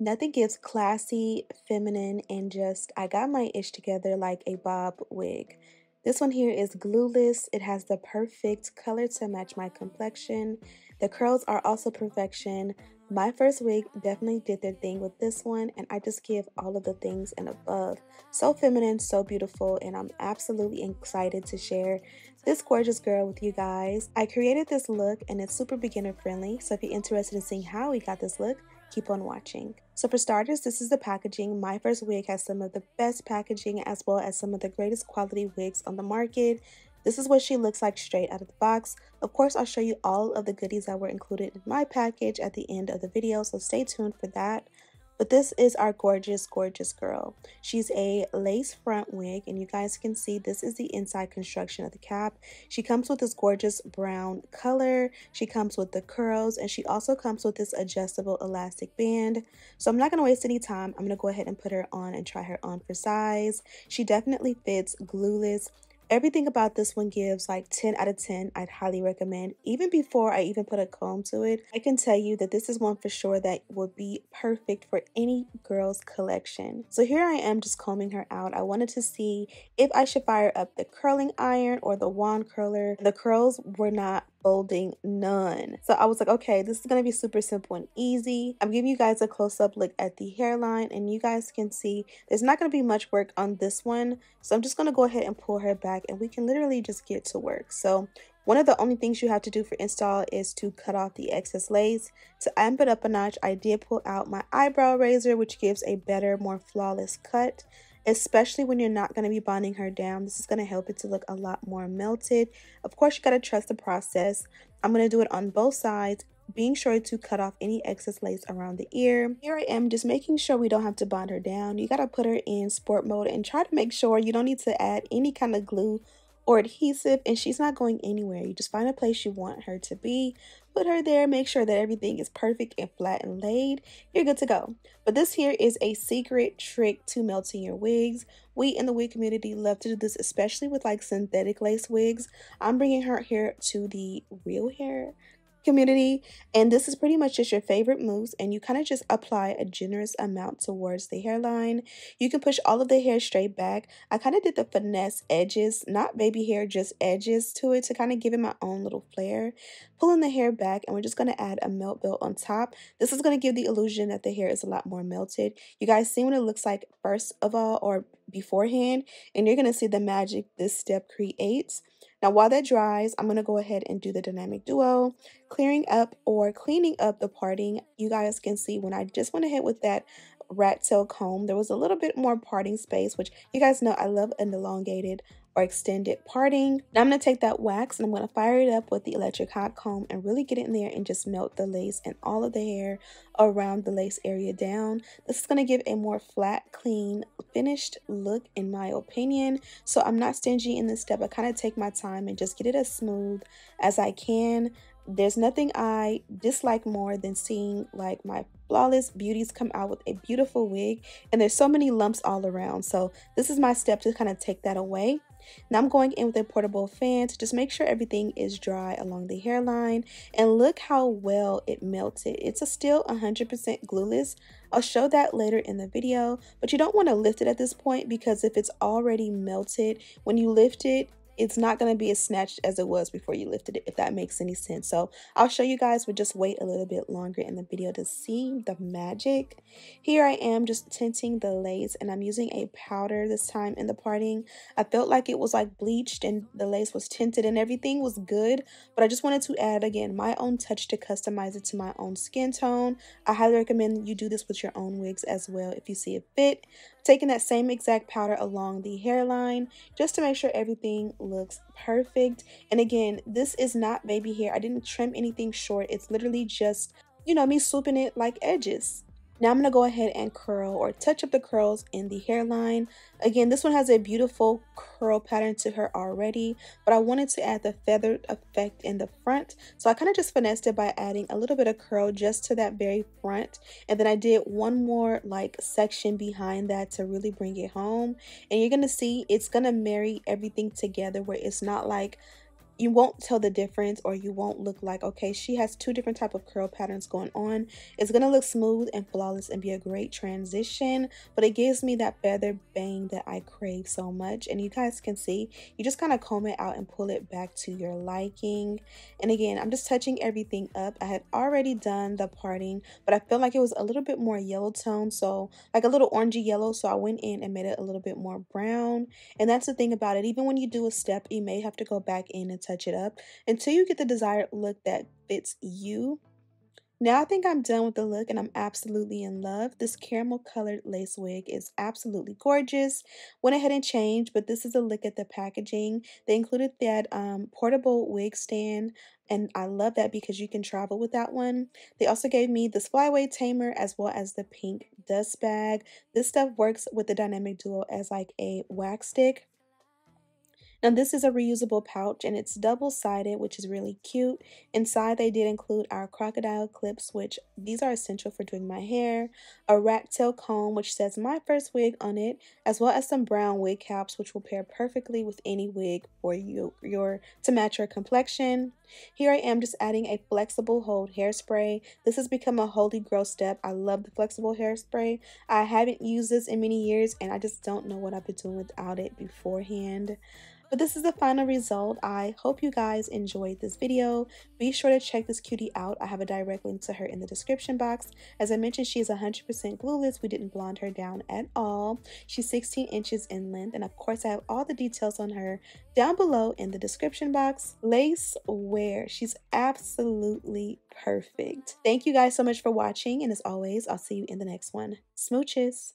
Nothing gives classy, feminine, and just I got my ish together like a bob wig. This one here is glueless. It has the perfect color to match my complexion. The curls are also perfection. My first wig definitely did their thing with this one, and I just give all of the things and above. So feminine, so beautiful, and I'm absolutely excited to share this gorgeous girl with you guys. I created this look, and it's super beginner friendly, so if you're interested in seeing how we got this look, keep on watching. So for starters, this is the packaging. My first wig has some of the best packaging as well as some of the greatest quality wigs on the market. This is what she looks like straight out of the box. Of course, I'll show you all of the goodies that were included in my package at the end of the video, so stay tuned for that. But this is our gorgeous, gorgeous girl. She's a lace front wig, and you guys can see this is the inside construction of the cap. She comes with this gorgeous brown color. She comes with the curls, and she also comes with this adjustable elastic band. So I'm not going to waste any time. I'm going to go ahead and put her on and try her on for size. She definitely fits glueless. Everything about this one gives like 10 out of 10. I'd highly recommend. Even before I even put a comb to it, I can tell you that this is one for sure that would be perfect for any girl's collection. So here I am just combing her out. I wanted to see if I should fire up the curling iron or the wand curler. The curls were not folding none. So I was like, okay, this is going to be super simple and easy. I'm giving you guys a close-up look at the hairline and you guys can see there's not going to be much work on this one. So I'm just going to go ahead and pull her back and we can literally just get to work. So one of the only things you have to do for install is to cut off the excess lace. To amp it up a notch, I did pull out my eyebrow razor, which gives a better, more flawless cut especially when you're not going to be bonding her down. This is going to help it to look a lot more melted. Of course, you got to trust the process. I'm going to do it on both sides being sure to cut off any excess lace around the ear. Here I am just making sure we don't have to bond her down. You got to put her in sport mode and try to make sure you don't need to add any kind of glue or adhesive and she's not going anywhere. You just find a place you want her to be, put her there, make sure that everything is perfect and flat and laid. You're good to go. But this here is a secret trick to melting your wigs. We in the wig community love to do this, especially with like synthetic lace wigs. I'm bringing her hair to the real hair community and this is pretty much just your favorite moves and you kind of just apply a generous amount towards the hairline. You can push all of the hair straight back. I kind of did the finesse edges not baby hair just edges to it to kind of give it my own little flair. Pulling the hair back and we're just going to add a melt belt on top. This is going to give the illusion that the hair is a lot more melted. You guys see what it looks like first of all or beforehand and you're going to see the magic this step creates now while that dries, I'm going to go ahead and do the dynamic duo, clearing up or cleaning up the parting. You guys can see when I just went ahead with that rat tail comb, there was a little bit more parting space, which you guys know I love an elongated or extended parting. Now I'm going to take that wax and I'm going to fire it up with the electric hot comb and really get in there and just melt the lace and all of the hair around the lace area down. This is going to give a more flat, clean, finished look in my opinion. So I'm not stingy in this step. I kind of take my time and just get it as smooth as I can there's nothing I dislike more than seeing like my flawless beauties come out with a beautiful wig and there's so many lumps all around. So this is my step to kind of take that away. Now I'm going in with a portable fan to just make sure everything is dry along the hairline and look how well it melted. It's a still 100% glueless. I'll show that later in the video, but you don't want to lift it at this point because if it's already melted, when you lift it, it's not going to be as snatched as it was before you lifted it, if that makes any sense. So I'll show you guys, but just wait a little bit longer in the video to see the magic. Here I am just tinting the lace and I'm using a powder this time in the parting. I felt like it was like bleached and the lace was tinted and everything was good, but I just wanted to add again my own touch to customize it to my own skin tone. I highly recommend you do this with your own wigs as well if you see it fit. Taking that same exact powder along the hairline just to make sure everything looks perfect. And again, this is not baby hair. I didn't trim anything short. It's literally just, you know, me swooping it like edges. Now I'm going to go ahead and curl or touch up the curls in the hairline. Again, this one has a beautiful curl pattern to her already, but I wanted to add the feathered effect in the front. So I kind of just finessed it by adding a little bit of curl just to that very front. And then I did one more like section behind that to really bring it home. And you're going to see it's going to marry everything together where it's not like you won't tell the difference or you won't look like okay she has two different type of curl patterns going on. It's gonna look smooth and flawless and be a great transition but it gives me that feather bang that i crave so much. And you guys can see you just kind of comb it out and pull it back to your liking. And again i'm just touching everything up. I had already done the parting but i felt like it was a little bit more yellow tone so like a little orangey yellow so i went in and made it a little bit more brown. And that's the thing about it even when you do a step you may have to go back in and touch it up until you get the desired look that fits you. Now I think I'm done with the look and I'm absolutely in love. This caramel colored lace wig is absolutely gorgeous. Went ahead and changed, but this is a look at the packaging. They included that um, portable wig stand and I love that because you can travel with that one. They also gave me this flyway tamer as well as the pink dust bag. This stuff works with the Dynamic Duo as like a wax stick. Now this is a reusable pouch and it's double-sided, which is really cute. Inside they did include our crocodile clips, which these are essential for doing my hair, a rat tail comb, which says my first wig on it, as well as some brown wig caps, which will pair perfectly with any wig for you your to match your complexion. Here I am just adding a flexible hold hairspray. This has become a holy grail step. I love the flexible hairspray. I haven't used this in many years and I just don't know what I've been doing without it beforehand. But this is the final result. I hope you guys enjoyed this video. Be sure to check this cutie out. I have a direct link to her in the description box. As I mentioned, she is 100% glueless. We didn't blonde her down at all. She's 16 inches in length. And of course, I have all the details on her down below in the description box. Lace wear. She's absolutely perfect. Thank you guys so much for watching. And as always, I'll see you in the next one. Smooches.